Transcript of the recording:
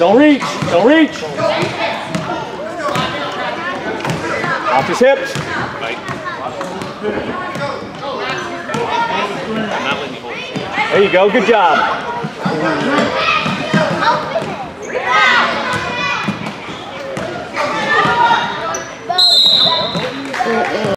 Don't reach. Don't reach. Off his hips. There you go. Good job.